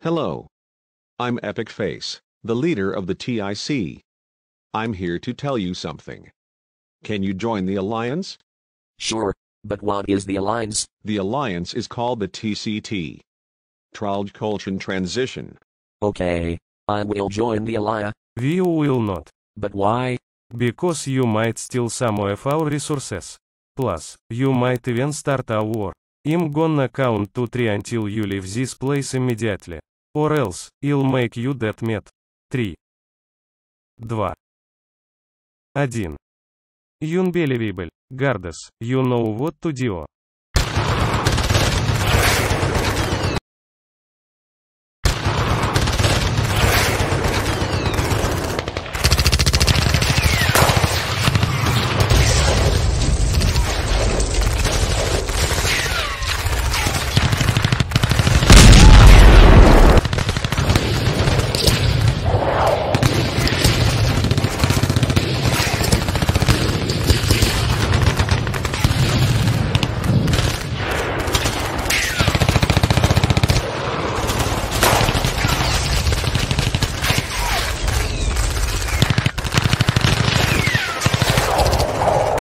Hello. I'm Epic Face, the leader of the TIC. I'm here to tell you something. Can you join the Alliance? Sure, but what is the alliance? The Alliance is called the TCT. Trollge Transition. Okay, I will join the alliance, We will not. but why? Because you might steal some of our resources. Plus, you might even start a war. I'm gonna count to 3 until you leave this place immediately. Or else, I'll make you that met. 3. 2. 1. Unbelievable. Gardas, you know what to do.